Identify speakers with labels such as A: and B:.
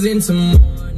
A: In into more.